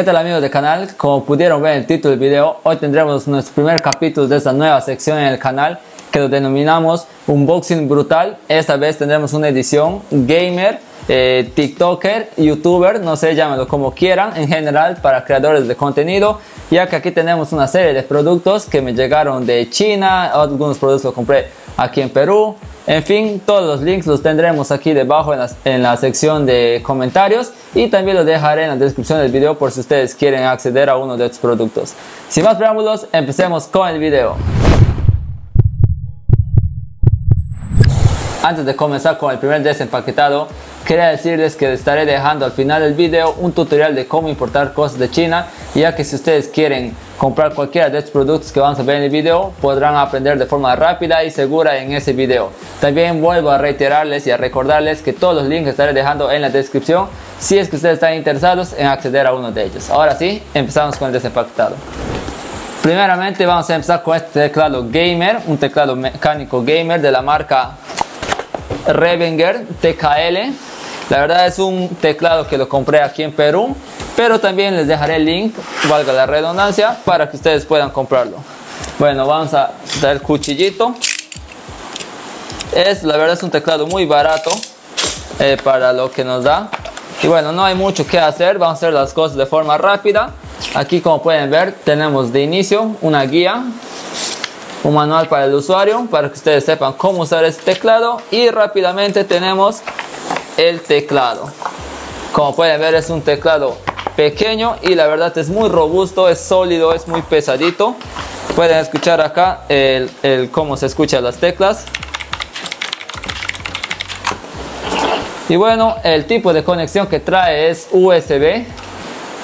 ¿Qué tal amigos del canal? Como pudieron ver en el título del video, hoy tendremos nuestro primer capítulo de esta nueva sección en el canal que lo denominamos Unboxing Brutal. Esta vez tendremos una edición gamer, eh, TikToker, YouTuber, no sé, llámenlo como quieran, en general para creadores de contenido, ya que aquí tenemos una serie de productos que me llegaron de China, algunos productos los compré aquí en Perú, en fin, todos los links los tendremos aquí debajo en la, sección de comentarios y también los dejaré en la descripción del video por si ustedes quieren acceder a uno de estos productos. Sin más preámbulos, empecemos con el video. Antes de comenzar con el primer desempaquetado, quería decirles que estaré dejando al final del video un tutorial de cómo importar cosas de China, ya que si ustedes quieren comprar cualquiera de estos productos que vamos a ver en el video, podrán aprender de forma rápida y segura en ese video. También vuelvo a reiterarles y a recordarles que todos los links estaré dejando en la descripción si es que ustedes están interesados en acceder a uno de ellos. Ahora sí, empezamos con el desempaquetado. Primeramente vamos a empezar con este teclado gamer, un teclado mecánico gamer de la marca Revenger TKL. La verdad es un teclado que lo compré aquí en Perú, pero también les dejaré el link, valga la redundancia, para que ustedes puedan comprarlo. Bueno, vamos a dar el cuchillito. Es, la verdad es un teclado muy barato eh, para lo que nos da. Y bueno, no hay mucho que hacer, vamos a hacer las cosas de forma rápida. Aquí como pueden ver tenemos de inicio una guía un manual para el usuario para que ustedes sepan cómo usar este teclado y rápidamente tenemos el teclado. Como pueden ver es un teclado pequeño y la verdad es muy robusto es sólido es muy pesadito. Pueden escuchar acá el, cómo se escuchan las teclas. Y bueno el tipo de conexión que trae es USB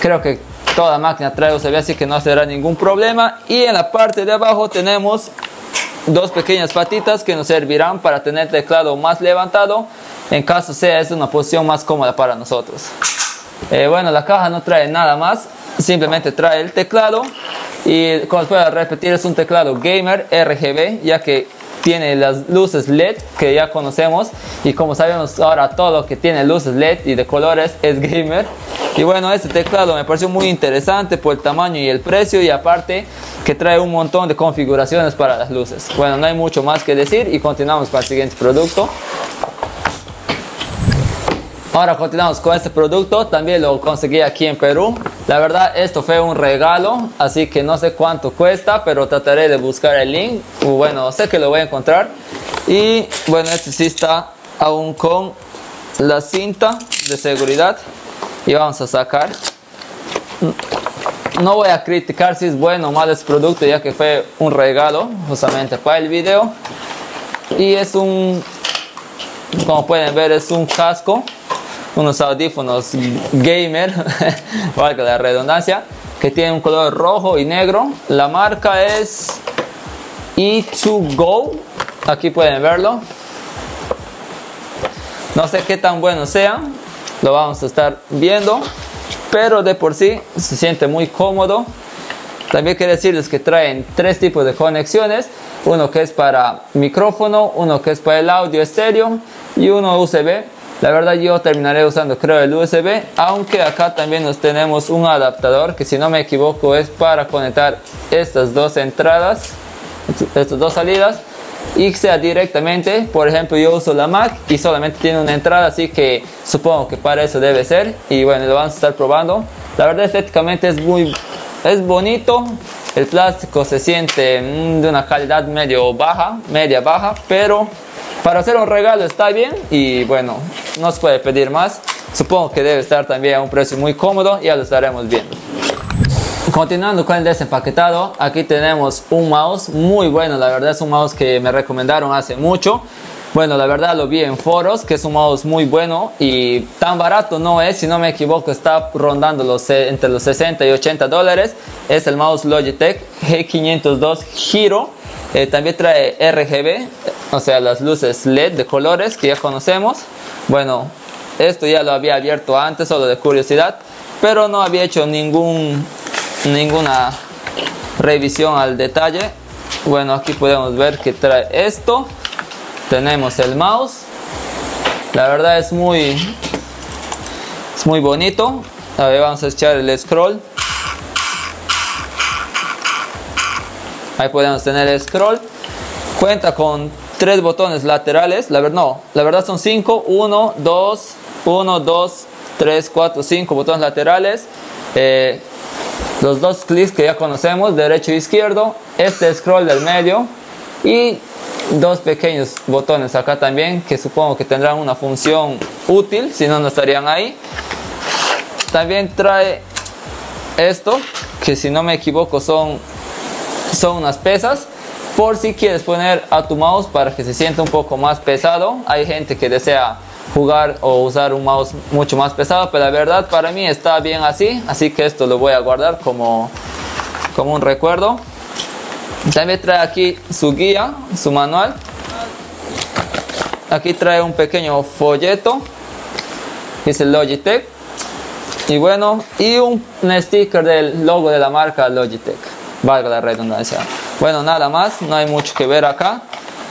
creo que Toda máquina trae USB así que no será ningún problema. Y en la parte de abajo tenemos dos pequeñas patitas que nos servirán para tener teclado más levantado en caso sea es una posición más cómoda para nosotros. Eh, bueno, la caja no trae nada más, simplemente trae el teclado. Y como puedo repetir es un teclado gamer RGB ya que tiene las luces LED que ya conocemos. Y como sabemos ahora todo lo que tiene luces LED y de colores es gamer. Y bueno este teclado me pareció muy interesante por el tamaño y el precio. Y aparte que trae un montón de configuraciones para las luces. Bueno no hay mucho más que decir y continuamos con el siguiente producto Ahora continuamos con este producto, también lo conseguí aquí en Perú. La verdad esto fue un regalo, así que no sé cuánto cuesta, pero trataré de buscar el link. Bueno, sé que lo voy a encontrar. Y bueno, este sí está aún con la cinta de seguridad. Y vamos a sacar. No voy a criticar si es bueno o malo este producto, ya que fue un regalo justamente para el video. Y es un, como pueden ver, es un casco unos audífonos gamer, valga la redundancia, que tienen un color rojo y negro. La marca es E2Go, aquí pueden verlo. No sé qué tan bueno sea, lo vamos a estar viendo, pero de por sí se siente muy cómodo. También quiero decirles que traen tres tipos de conexiones, uno que es para micrófono, uno que es para el audio estéreo y uno USB la verdad yo terminaré usando creo el USB, aunque acá también nos tenemos un adaptador que si no me equivoco es para conectar estas dos entradas, estas dos salidas y sea directamente, por ejemplo yo uso la Mac y solamente tiene una entrada así que supongo que para eso debe ser y bueno lo vamos a estar probando. La verdad estéticamente es muy es bonito, el plástico se siente mm, de una calidad medio baja, media baja, pero para hacer un regalo está bien y bueno, no se puede pedir más. Supongo que debe estar también a un precio muy cómodo, ya lo estaremos viendo. Continuando con el desempaquetado, aquí tenemos un mouse muy bueno, la verdad es un mouse que me recomendaron hace mucho. Bueno, la verdad lo vi en foros, que es un mouse muy bueno y tan barato no es, si no me equivoco está rondando los, entre los 60 y 80 dólares. Es el mouse Logitech G502 Hero eh, también trae RGB, o sea, las luces LED de colores que ya conocemos. Bueno, esto ya lo había abierto antes, solo de curiosidad, pero no había hecho ningún, ninguna revisión al detalle. Bueno, aquí podemos ver que trae esto. Tenemos el mouse. La verdad es muy, es muy bonito. A ver, vamos a echar el scroll. Ahí podemos tener el scroll. Cuenta con tres botones laterales. La verdad, no, la verdad son cinco. Uno, dos, uno, dos, tres, cuatro, cinco botones laterales. Eh, los dos clics que ya conocemos, derecho e izquierdo. Este scroll del medio. Y dos pequeños botones acá también que supongo que tendrán una función útil, si no, no estarían ahí. También trae esto, que si no me equivoco son son unas pesas por si quieres poner a tu mouse para que se sienta un poco más pesado. Hay gente que desea jugar o usar un mouse mucho más pesado, pero la verdad para mí está bien así, así que esto lo voy a guardar como, como un recuerdo. También trae aquí su guía, su manual. Aquí trae un pequeño folleto, el Logitech. Y bueno, y un sticker del logo de la marca Logitech valga la redundancia. Bueno, nada más, no hay mucho que ver acá.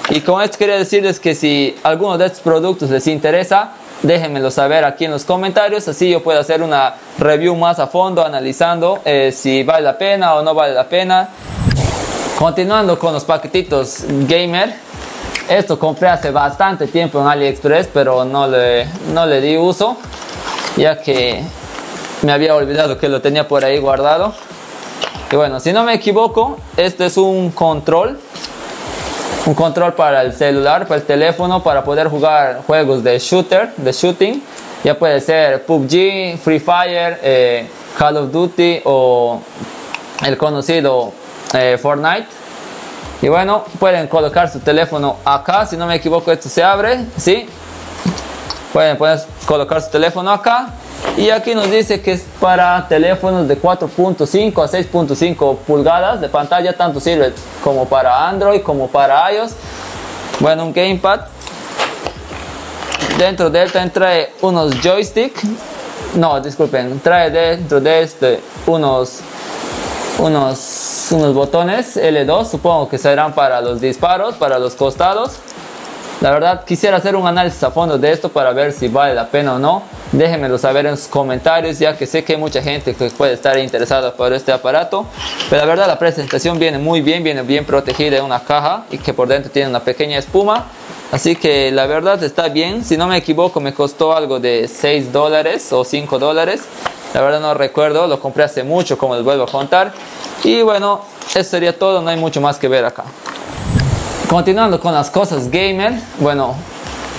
Y con esto quería decirles que si alguno de estos productos les interesa, déjenmelo saber aquí en los comentarios, así yo puedo hacer una review más a fondo, analizando eh, si vale la pena o no vale la pena. Continuando con los paquetitos gamer, esto compré hace bastante tiempo en AliExpress, pero no le, no le di uso, ya que me había olvidado que lo tenía por ahí guardado. Y bueno, si no me equivoco, este es un control. Un control para el celular, para el teléfono, para poder jugar juegos de shooter, de shooting. Ya puede ser PUBG, Free Fire, eh, Call of Duty o el conocido eh, Fortnite. Y bueno, pueden colocar su teléfono acá. Si no me equivoco, esto se abre. ¿sí? Pueden, colocar su teléfono acá y aquí nos dice que es para teléfonos de 4.5 a 6.5 pulgadas de pantalla, tanto sirve como para Android como para iOS. Bueno, un gamepad. Dentro de él trae unos joystick. No, disculpen, trae dentro de este unos, unos, unos botones L2, supongo que serán para los disparos, para los costados. La verdad quisiera hacer un análisis a fondo de esto para ver si vale la pena o no. Déjenmelo saber en sus comentarios ya que sé que hay mucha gente que puede estar interesada por este aparato. Pero la verdad la presentación viene muy bien, viene bien protegida en una caja y que por dentro tiene una pequeña espuma. Así que la verdad está bien. Si no me equivoco me costó algo de 6 dólares o 5 dólares. La verdad no recuerdo, lo compré hace mucho como les vuelvo a contar. Y bueno, eso sería todo, no hay mucho más que ver acá. Continuando con las cosas gamer, bueno,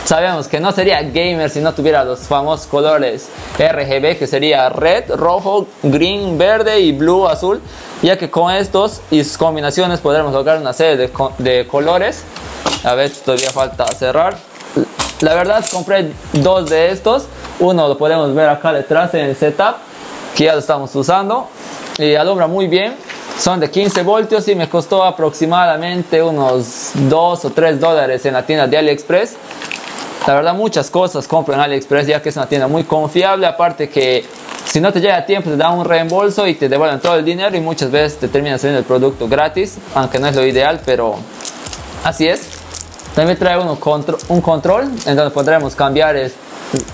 sabemos que no sería gamer si no tuviera los famosos colores RGB, que sería red, rojo, green, verde y blue, azul, ya que con estos y sus combinaciones podremos lograr una serie de, colores. A ver, todavía falta cerrar. La verdad compré dos de estos. Uno lo podemos ver acá detrás en el setup, que ya lo estamos usando y alumbra muy bien son de 15 voltios y me costó aproximadamente unos 2 o 3 dólares en la tienda de AliExpress. La verdad muchas cosas compro en AliExpress ya que es una tienda muy confiable, aparte que si no te llega a tiempo te dan un reembolso y te devuelven todo el dinero y muchas veces te terminan saliendo el producto gratis, aunque no es lo ideal, pero así es. También trae uno un control en donde podremos cambiar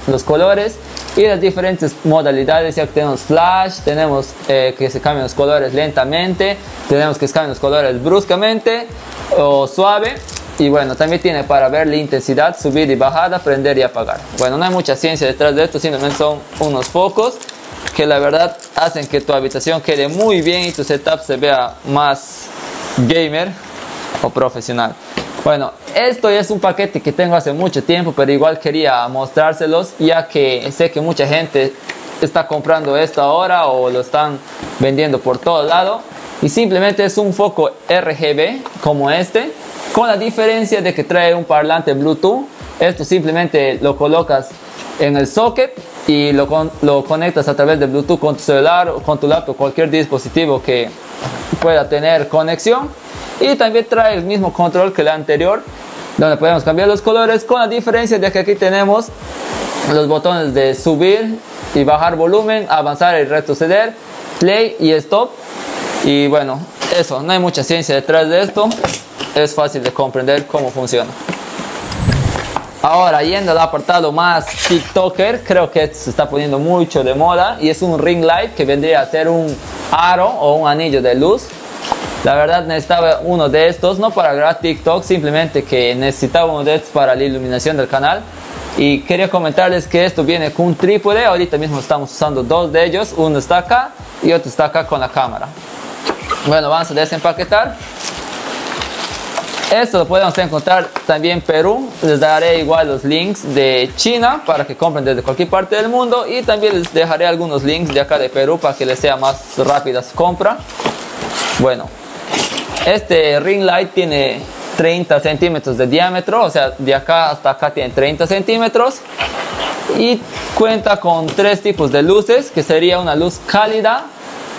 los colores y las diferentes modalidades. Ya que tenemos flash tenemos eh, que se cambian los colores lentamente tenemos que se cambien los colores bruscamente o suave. Y bueno también tiene para ver la intensidad subir y bajada prender y apagar. Bueno no hay mucha ciencia detrás de esto simplemente son unos focos que la verdad hacen que tu habitación quede muy bien y tu setup se vea más gamer o profesional bueno, esto es un paquete que tengo hace mucho tiempo, pero igual quería mostrárselos ya que sé que mucha gente está comprando esto ahora o lo están vendiendo por todo lado. Y simplemente es un foco RGB como este, con la diferencia de que trae un parlante Bluetooth. Esto simplemente lo colocas en el socket y lo, lo conectas a través de Bluetooth con tu celular o con tu laptop, cualquier dispositivo que pueda tener conexión y también trae el mismo control que el anterior donde podemos cambiar los colores con la diferencia de que aquí tenemos los botones de subir y bajar volumen, avanzar y retroceder, play y stop y bueno, eso, no hay mucha ciencia detrás de esto, es fácil de comprender cómo funciona. Ahora, yendo al apartado más TikToker, creo que se está poniendo mucho de moda y es un ring light que vendría a ser un aro o un anillo de luz. La verdad necesitaba uno de estos, no para grabar TikTok, simplemente que necesitaba uno de estos para la iluminación del canal. Y quería comentarles que esto viene con un trípode, ahorita mismo estamos usando dos de ellos, uno está acá y otro está acá con la cámara. Bueno, vamos a desempaquetar. Esto lo podemos encontrar también en Perú. Les daré igual los links de China para que compren desde cualquier parte del mundo. Y también les dejaré algunos links de acá de Perú para que les sea más rápida su compra. Bueno, este ring light tiene 30 centímetros de diámetro. O sea, de acá hasta acá tiene 30 centímetros. Y cuenta con tres tipos de luces, que sería una luz cálida,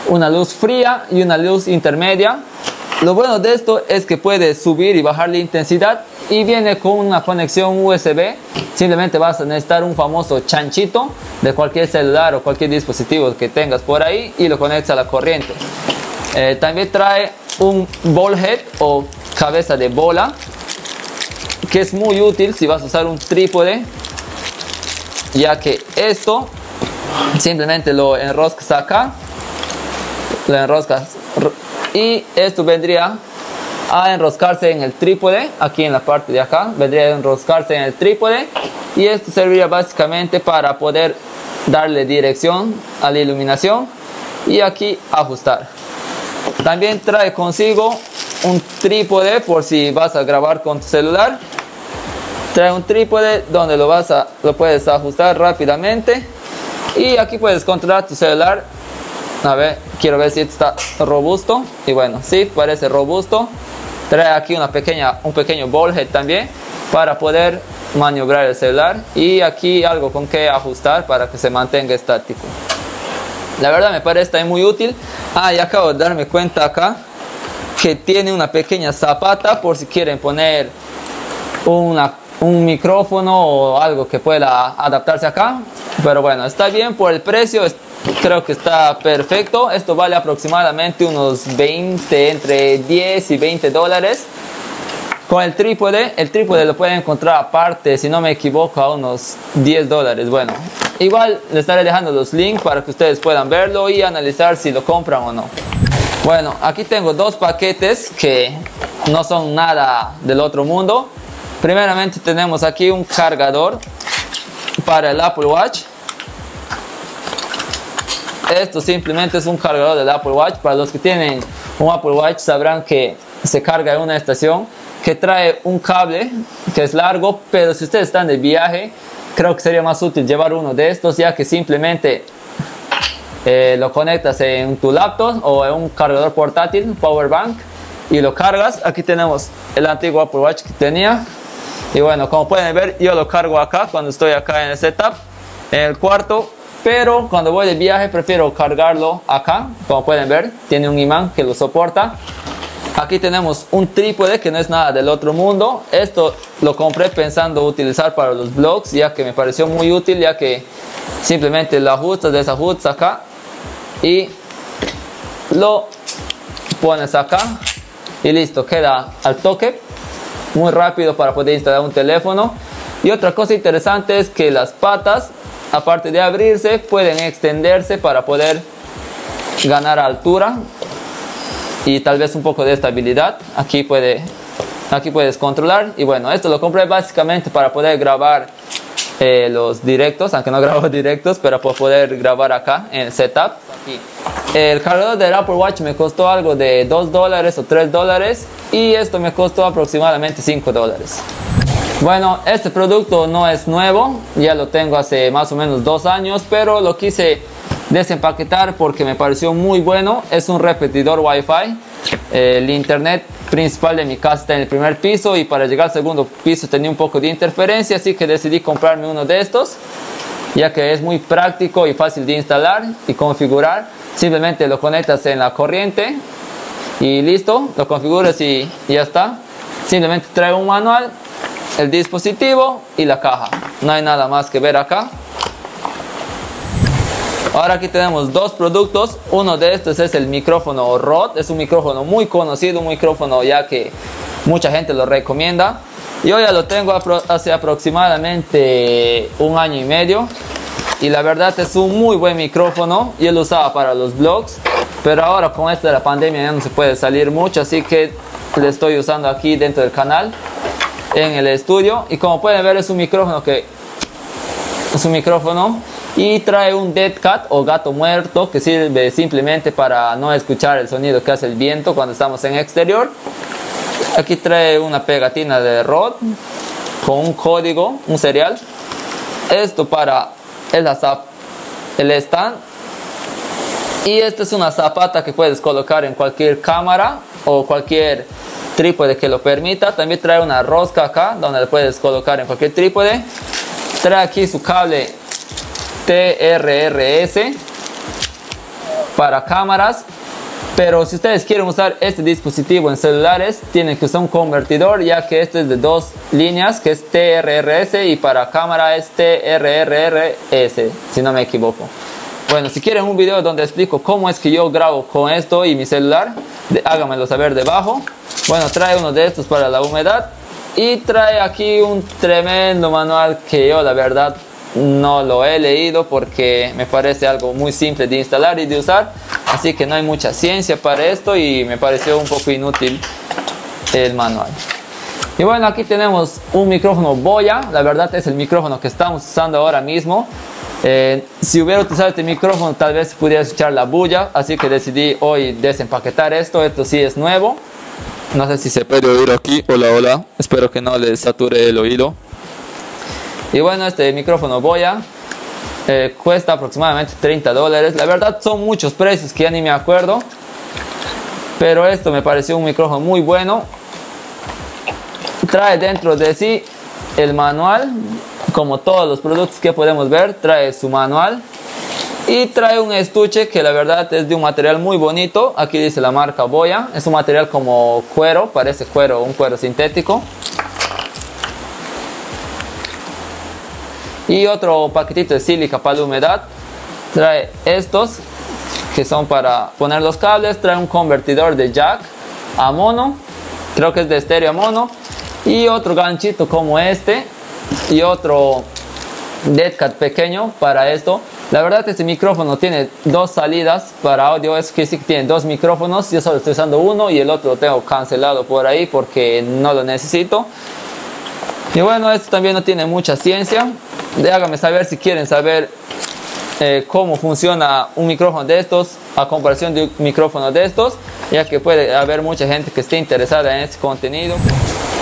una luz fría y una luz intermedia. Lo bueno de esto es que puede subir y bajar la intensidad y viene con una conexión USB. Simplemente vas a necesitar un famoso chanchito de cualquier celular o cualquier dispositivo que tengas por ahí y lo conectas a la corriente. Eh, también trae un ball head o cabeza de bola que es muy útil si vas a usar un trípode ya que esto simplemente lo enroscas acá lo enroscas y esto vendría a enroscarse en el trípode aquí en la parte de acá vendría a enroscarse en el trípode y esto serviría básicamente para poder darle dirección a la iluminación y aquí ajustar también trae consigo un trípode por si vas a grabar con tu celular trae un trípode donde lo vas a lo puedes ajustar rápidamente y aquí puedes controlar tu celular a ver, quiero ver si está robusto. Y bueno, sí, parece robusto. Trae aquí una pequeña, un pequeño ballhead también para poder maniobrar el celular. Y aquí algo con que ajustar para que se mantenga estático. La verdad me parece muy útil. Ah, y acabo de darme cuenta acá que tiene una pequeña zapata por si quieren poner una, un micrófono o algo que pueda adaptarse acá. Pero bueno, está bien por el precio creo que está perfecto. Esto vale aproximadamente unos 20, entre 10 y 20 dólares. Con el trípode, el trípode lo pueden encontrar aparte, si no me equivoco, a unos 10 dólares. Bueno, igual les estaré dejando los links para que ustedes puedan verlo y analizar si lo compran o no. Bueno, aquí tengo dos paquetes que no son nada del otro mundo. Primeramente tenemos aquí un cargador para el Apple Watch esto simplemente es un cargador del Apple Watch. Para los que tienen un Apple Watch sabrán que se carga en una estación que trae un cable que es largo, pero si ustedes están de viaje, creo que sería más útil llevar uno de estos ya que simplemente eh, lo conectas en tu laptop o en un cargador portátil, power bank, y lo cargas. Aquí tenemos el antiguo Apple Watch que tenía. Y bueno, como pueden ver, yo lo cargo acá cuando estoy acá en el setup. En el cuarto pero cuando voy de viaje prefiero cargarlo acá, como pueden ver, tiene un imán que lo soporta. Aquí tenemos un trípode que no es nada del otro mundo. Esto lo compré pensando utilizar para los vlogs, ya que me pareció muy útil, ya que simplemente lo ajustas, desajustas acá y lo pones acá y listo, queda al toque. Muy rápido para poder instalar un teléfono. Y otra cosa interesante es que las patas aparte de abrirse, pueden extenderse para poder ganar altura y tal vez un poco de estabilidad. Aquí, puede, aquí puedes controlar. Y bueno, esto lo compré básicamente para poder grabar eh, los directos, aunque no grabo directos, pero para poder grabar acá en el setup. El cargador del Apple Watch me costó algo de 2 dólares o 3 dólares y esto me costó aproximadamente 5 dólares. Bueno, este producto no es nuevo, ya lo tengo hace más o menos dos años, pero lo quise desempaquetar porque me pareció muy bueno. Es un repetidor Wi-Fi. El internet principal de mi casa está en el primer piso y para llegar al segundo piso tenía un poco de interferencia, así que decidí comprarme uno de estos, ya que es muy práctico y fácil de instalar y configurar. Simplemente lo conectas en la corriente y listo, lo configuras y ya está. Simplemente trae un manual el dispositivo y la caja. No hay nada más que ver acá. Ahora aquí tenemos dos productos. Uno de estos es el micrófono Rode. Es un micrófono muy conocido, un micrófono ya que mucha gente lo recomienda. Yo ya lo tengo hace aproximadamente un año y medio y la verdad es un muy buen micrófono. Yo lo usaba para los vlogs, pero ahora con esto de la pandemia ya no se puede salir mucho, así que le estoy usando aquí dentro del canal en el estudio y como pueden ver es un micrófono que es un micrófono y trae un dead cat o gato muerto que sirve simplemente para no escuchar el sonido que hace el viento cuando estamos en exterior aquí trae una pegatina de rod con un código un serial esto para el, el stand y esta es una zapata que puedes colocar en cualquier cámara o cualquier trípode que lo permita. También trae una rosca acá donde puedes colocar en cualquier trípode. Trae aquí su cable TRRS para cámaras. Pero si ustedes quieren usar este dispositivo en celulares, tienen que usar un convertidor ya que este es de dos líneas, que es TRRS y para cámara es TRRRS, si no me equivoco. Bueno, si quieren un video donde explico cómo es que yo grabo con esto y mi celular, háganmelo saber debajo. Bueno, trae uno de estos para la humedad y trae aquí un tremendo manual que yo la verdad no lo he leído porque me parece algo muy simple de instalar y de usar. Así que no hay mucha ciencia para esto y me pareció un poco inútil el manual. Y bueno, aquí tenemos un micrófono Boya. La verdad es el micrófono que estamos usando ahora mismo. Eh, si hubiera utilizado este micrófono tal vez pudiera escuchar la bulla, así que decidí hoy desempaquetar esto, esto sí es nuevo. No sé si se puede oír aquí, hola hola, espero que no le sature el oído. Y bueno, este micrófono Boya eh, cuesta aproximadamente 30 dólares, la verdad son muchos precios que ya ni me acuerdo. Pero esto me pareció un micrófono muy bueno. Trae dentro de sí el manual como todos los productos que podemos ver, trae su manual y trae un estuche que la verdad es de un material muy bonito. Aquí dice la marca Boya. Es un material como cuero, parece cuero, un cuero sintético. Y otro paquetito de sílica para la humedad. Trae estos que son para poner los cables. Trae un convertidor de jack a mono. Creo que es de estéreo a mono. Y otro ganchito como este y otro dead cat pequeño para esto. La verdad este micrófono tiene dos salidas para audio, es que sí que tiene dos micrófonos, yo solo estoy usando uno y el otro lo tengo cancelado por ahí porque no lo necesito. Y bueno, esto también no tiene mucha ciencia. Háganme saber si quieren saber eh, cómo funciona un micrófono de estos a comparación de un micrófono de estos, ya que puede haber mucha gente que esté interesada en este contenido.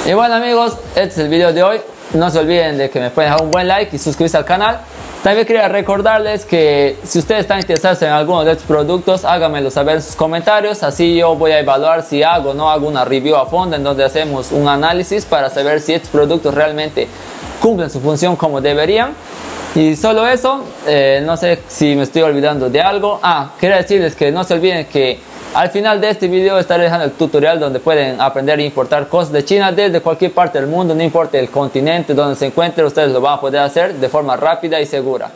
Y bueno amigos, este es el video de hoy. No se olviden de que me pueden dejar un buen like y suscribirse al canal. También quería recordarles que si ustedes están interesados en alguno de estos productos, háganmelo saber en sus comentarios. Así yo voy a evaluar si hago o no hago una review a fondo en donde hacemos un análisis para saber si estos productos realmente cumplen su función como deberían. Y solo eso, eh, no sé si me estoy olvidando de algo. Ah, quería decirles que no se olviden que al final de este video estaré dejando el tutorial donde pueden aprender a importar cosas de China desde cualquier parte del mundo, no importa el continente donde se encuentren, ustedes lo van a poder hacer de forma rápida y segura.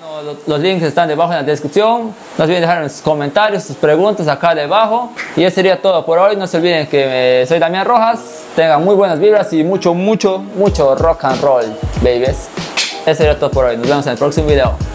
Los links están debajo en la descripción, no olviden dejar en sus comentarios sus preguntas acá debajo y eso sería todo por hoy, no se olviden que soy Damián Rojas, tengan muy buenas vibras y mucho, mucho, mucho rock and roll, babies. Eso sería todo por hoy, nos vemos en el próximo video.